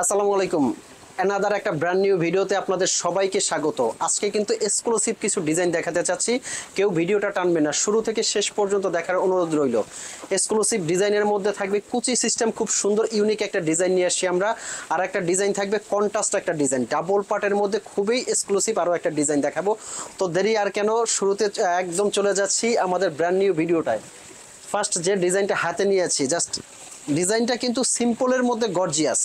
আসসালামু আলাইকুম। অ্যানাদার একটা ব্র্যান্ড নিউ ভিডিওতে আপনাদের সবাইকে স্বাগত। আজকে কিন্তু এক্সক্লুসিভ কিছু ডিজাইন দেখাতে চাচ্ছি। কেউ ভিডিওটা টানবে না। শুরু থেকে শেষ পর্যন্ত দেখার অনুরোধ রইল। এক্সক্লুসিভ ডিজাইনের মধ্যে থাকবে কুচি সিস্টেম খুব সুন্দর ইউনিক একটা ডিজাইন নিয়ে আসছি আমরা। আর একটা ডিজাইন থাকবে কন্ট্রাস্ট একটা ডিজাইন ডাবল পার্টের মধ্যে খুবই এক্সক্লুসিভ আরও একটা ডিজাইন দেখাবো। তো দেরি আর কেন, শুরুতে একদম চলে যাচ্ছি আমাদের ব্র্যান্ড নিউ ভিডিওটায় ফার্স্ট যে ডিজাইনটা হাতে নিয়েছি জাস্ট ডিজাইনটা কিন্তু সিম্পলের মধ্যে গর্জিয়াস,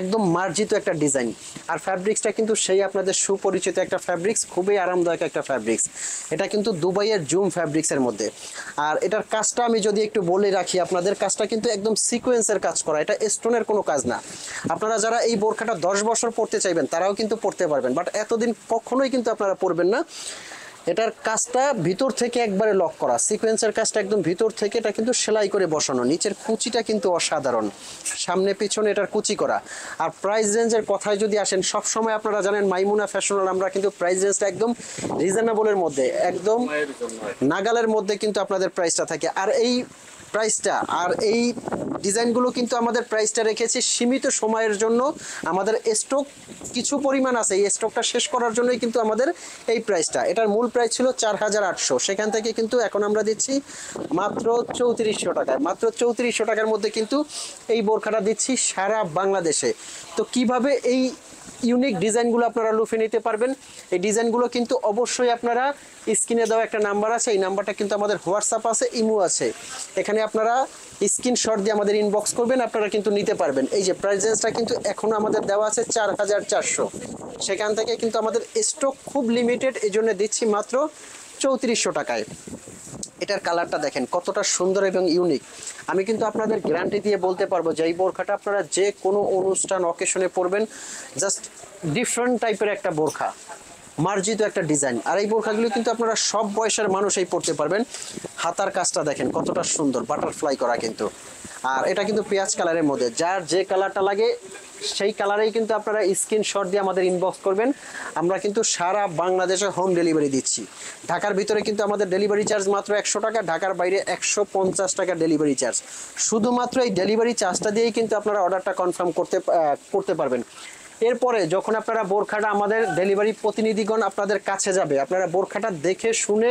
একদম মার্জিত একটা ডিজাইন। আর ফ্যাব্রিক্সটা কিন্তু সেই আপনাদের সুপরিচিত একটা ফ্যাব্রিক্স খুবই আরামদায়ক একটা ফ্যাব্রিক্স এটা কিন্তু দুবাইয়ের জুম ফ্যাব্রিক্সের মধ্যে। আর এটার কাজটা আমি যদি একটু বলে রাখি আপনাদের, কাজটা কিন্তু একদম সিকোয়েন্সের কাজ করা, এটা স্টোনের কোনো কাজ না। আপনারা যারা এই বোরখাটা দশ বছর পড়তে চাইবেন, তারাও কিন্তু পড়তে পারবেন। বাট এতদিন কখনোই কিন্তু আপনারা পড়বেন না। এটার কাজটা ভিতর থেকে একবারে লক করা। সিকোয়েন্সের কাজটা একদম ভিতর থেকে এটা কিন্তু সেলাই করে বসানো। নিচের কুচিটা কিন্তু অসাধারণ। সামনে পিছনে এটার কুচি করা। আর প্রাইস রেঞ্জের কথায় যদি আসেন সব সময় আপনারা জানেন মাইমুনা ফ্যাশনাল আমরা কিন্তু প্রাইস রেঞ্জটা একদম রিজনেবলের মধ্যে একদম নাগালের মধ্যে কিন্তু আপনাদের প্রাইসটা থাকে। আর এই প্রাইসটা আর এই ডিজাইনগুলো কিন্তু আমাদের প্রাইসটা রেখেছি সীমিত সময়ের জন্য। আমাদের স্টক কিছু পরিমাণ আছে, এই স্টকটা শেষ করার জন্যই কিন্তু আমাদের এই প্রাইসটা এটার মূল প্রাইস ছিল চার হাজার আটশো। সেখান থেকে কিন্তু এখন আমরা দিচ্ছি মাত্র চৌত্রিশশো টাকায়। মাত্র চৌত্রিশশো টাকার মধ্যে কিন্তু এই বোরখাটা দিচ্ছি সারা বাংলাদেশে। তো কীভাবে এই ইউনিক ডিজাইনগুলো আপনারা লুফে নিতে পারবেন। এই ডিজাইনগুলো কিন্তু অবশ্যই আপনারা স্ক্রিনে দেওয়া একটা নাম্বার আছে, এই নাম্বারটা কিন্তু আমাদের হোয়াটসঅ্যাপ আছে ইমো আছে। এখানে আপনারা স্ক্রিনশট দিয়ে আমাদের ইনবক্স করবেন, আপনারা কিন্তু নিতে পারবেন। এই যে প্রাইস রেঞ্জটা কিন্তু এখনও আমাদের দেওয়া আছে চার হাজার চারশো। সেখান থেকে কিন্তু আমাদের স্টক খুব লিমিটেড এই জন্য দিচ্ছি মাত্র চৌত্রিশশো টাকায়। এটার কালারটা দেখেন, কতটা সুন্দর এবং ইউনিক আমি কিন্তু আপনাদের গ্যারান্টি দিয়ে বলতে পারব যে এই বোরখাটা আপনারা যে কোনো অনুষ্ঠান অকেশনে পরবেন জাস্ট ডিফারেন্ট টাইপের একটা বোরখা, মার্জিত একটা ডিজাইন আর এই বোরখাগুলো কিন্তু আপনারা সব বয়সের মানুষ এই পড়তে পারবেন। হাতার কাজটা দেখেন, কতটা সুন্দর বাটারফ্লাই করা কিন্তু। আর এটা কিন্তু পেঁয়াজ কালারের মধ্যে, যার যে কালারটা লাগে সেই কালারেই কিন্তু আপনারা স্ক্রিনশট দিয়ে আমাদের ইনবক্স করবেন। আমরা কিন্তু সারা বাংলাদেশে হোম ডেলিভারি দিচ্ছি। ঢাকার ভিতরে কিন্তু আমাদের ডেলিভারি চার্জ মাত্র একশো টাকা, ঢাকার বাইরে একশো পঞ্চাশ টাকা ডেলিভারি চার্জ শুধুমাত্র এই ডেলিভারি চার্জটা দিয়েই কিন্তু আপনারা অর্ডারটা কনফার্ম করতে করতে পারবেন। এরপরে যখন আপনারা বোরখাটা আমাদের ডেলিভারি প্রতিনিধিগণ আপনাদের কাছে যাবে, আপনারা বোরখাটা দেখে শুনে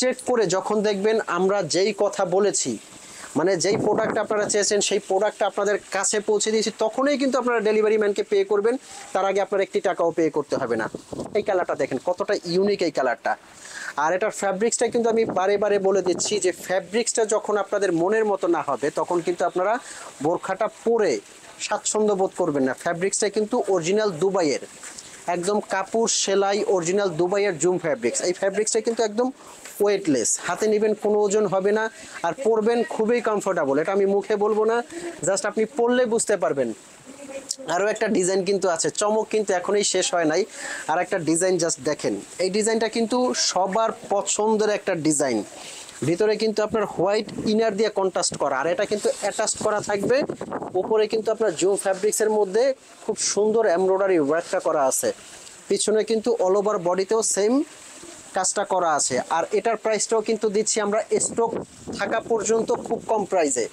চেক করে যখন দেখবেন আমরা যেই কথা বলেছি মানে যেই প্রোডাক্ট আপনারা চেয়েছেন, সেই প্রোডাক্টটা আপনাদের কাছে পৌঁছে দিয়েছি, তখনই কিন্তু আপনারা ডেলিভারি ম্যানকে পে করবেন। তার আগে আপনার একটি টাকাও পে করতে হবে না। এই কালারটা দেখেন, কতটা ইউনিক এই কালারটা আর এটার ফ্যাব্রিক্সটা কিন্তু আমি বারে বারে বলে দিচ্ছি যে ফ্যাব্রিক্সটা যখন আপনাদের মনের মতো না হবে, তখন কিন্তু আপনারা বোরখাটা পরে স্বাচ্ছন্দ্য বোধ করবেন না। ফ্যাব্রিক্সটা কিন্তু অরিজিনাল দুবাইয়ের। একদম কাপড় সেলাই অরিজিনাল দুবাইয়ের জুম ফ্যাব্রিক্স এই ফ্যাব্রিক্সটা কিন্তু একদম ওয়েটলেস হাতে নেবেন কোনো ওজন হবে না আর পরবেন খুবই কমফোর্টেবল এটা আমি মুখে বলব না জাস্ট আপনি পরলে বুঝতে পারবেন। আরও একটা ডিজাইন কিন্তু আছে, চমক কিন্তু এখনই শেষ হয় নাই। আর একটা ডিজাইন জাস্ট দেখেন। এই ডিজাইনটা কিন্তু সবার পছন্দের একটা ডিজাইন ভিতরে কিন্তু আপনার হোয়াইট ইনার দিয়ে কন্ট্রাস্ট করা। আর এটা কিন্তু অ্যাটাচ করা থাকবে। উপরে কিন্তু আপনার জুম ফ্যাব্রিক্সের মধ্যে খুব সুন্দর এমব্রয়ডারি ওয়ার্কটা করা আছে। পিছনে কিন্তু অল ওভার বডিতেও সেম কাজটা করা আছে। আর এটার প্রাইসটাও কিন্তু দিচ্ছি আমরা স্টক থাকা পর্যন্ত খুব কম প্রাইসে।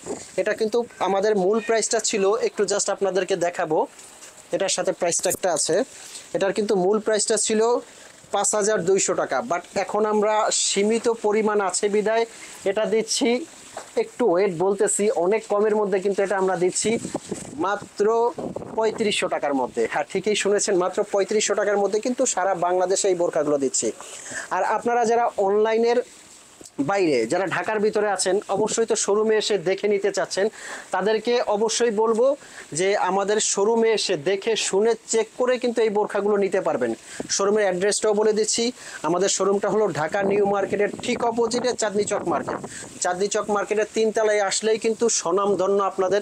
এটা কিন্তু আমাদের মূল প্রাইসটা ছিল, একটু জাস্ট আপনাদেরকে দেখাবো। এটার সাথে প্রাইস ট্যাগটা আছে। এটার কিন্তু মূল প্রাইসটা ছিল পাঁচ হাজার দুইশো টাকা। বাট এখন আমরা সীমিত পরিমাণ আছে বিদায়। এটা দিচ্ছি একটু ওয়েট বলতেছি, অনেক কমের মধ্যে কিন্তু এটা আমরা দিচ্ছি মাত্র পঁয়ত্রিশশো টাকার মধ্যে। হ্যাঁ ঠিকই শুনেছেন, মাত্র পঁয়ত্রিশশো টাকার মধ্যে কিন্তু সারা বাংলাদেশে এই বোরখাগুলো দিচ্ছি। আর আপনারা যারা অনলাইনের বাইরে, যারা ঢাকার ভিতরে আছেন, অবশ্যই তো শোরুমে এসে দেখে নিতে চাচ্ছেন। তাদেরকে অবশ্যই বলব যে আমাদের শোরুমে এসে দেখে শুনে চেক করে কিন্তু এই বোরখাগুলো নিতে পারবেন। শোরুমের অ্যাড্রেসটাও বলে দিচ্ছি। আমাদের শোরুমটা হলো ঢাকা নিউ মার্কেটের ঠিক অপোজিটে চাঁদনি চক মার্কেট। চাঁদনি চক মার্কেটের তিনতলায় আসলেই কিন্তু স্বনামধন্য আপনাদের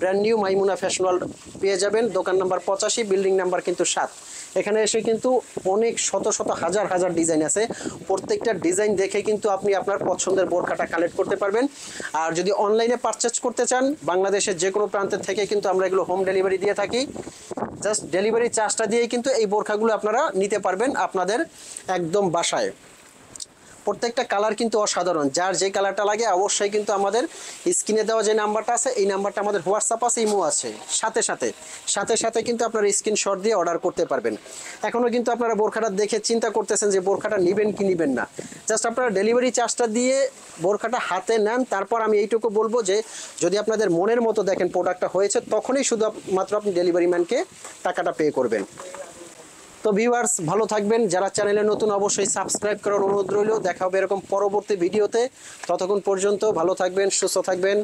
ব্র্যান্ড নিউ মাইমুনা ফ্যাশনাল পেয়ে যাবেন। দোকান নাম্বার পঁচাশি বিল্ডিং নাম্বার কিন্তু সাত। এখানে এসে কিন্তু অনেক শত শত, হাজার হাজার ডিজাইন আছে। প্রত্যেকটা ডিজাইন দেখে কিন্তু আপনি আপনার পছন্দের বোরখাটা কালেক্ট করতে পারবেন। আর যদি অনলাইনে পারচেজ করতে চান, বাংলাদেশের যে কোনো প্রান্তের থেকে কিন্তু আমরা এগুলো হোম ডেলিভারি দিয়ে থাকি। জাস্ট ডেলিভারি চার্জটা দিয়েই কিন্তু এই বোরখাগুলো আপনারা নিতে পারবেন আপনাদের একদম বাসায়। প্রত্যেকটা কালার কিন্তু অসাধারণ। যার যে কালারটা লাগে অবশ্যই কিন্তু আমাদের স্ক্রিনে দেওয়া যে নাম্বারটা আছে, এই নাম্বারটা আমাদের হোয়াটসঅ্যাপ আছে ইমো আছে। সাথে সাথে। সাথে সাথে কিন্তু আপনারা স্ক্রিনশট দিয়ে অর্ডার করতে পারবেন। এখনও কিন্তু আপনারা বোরখাটা দেখে চিন্তা করতেছেন যে বোরখাটা নেবেন কি নেবেন না। জাস্ট আপনারা ডেলিভারি চার্জটা দিয়ে বোরখাটা হাতে নেন, তারপর আমি এইটুকু বলব যে যদি আপনাদের মনের মতো দেখেন প্রোডাক্টটা হয়েছে, তখনই শুধু মাত্র আপনি ডেলিভারি ম্যানকে টাকাটা পে করবেন। তো ভিউয়ার্স ভালো থাকবেন। যারা চ্যানেলে নতুন, অবশ্যই সাবস্ক্রাইব করার অনুরোধ রইল। দেখা হবে এরকম পরবর্তী ভিডিওতে ততক্ষণ পর্যন্ত ভালো থাকবেন, সুস্থ থাকবেন।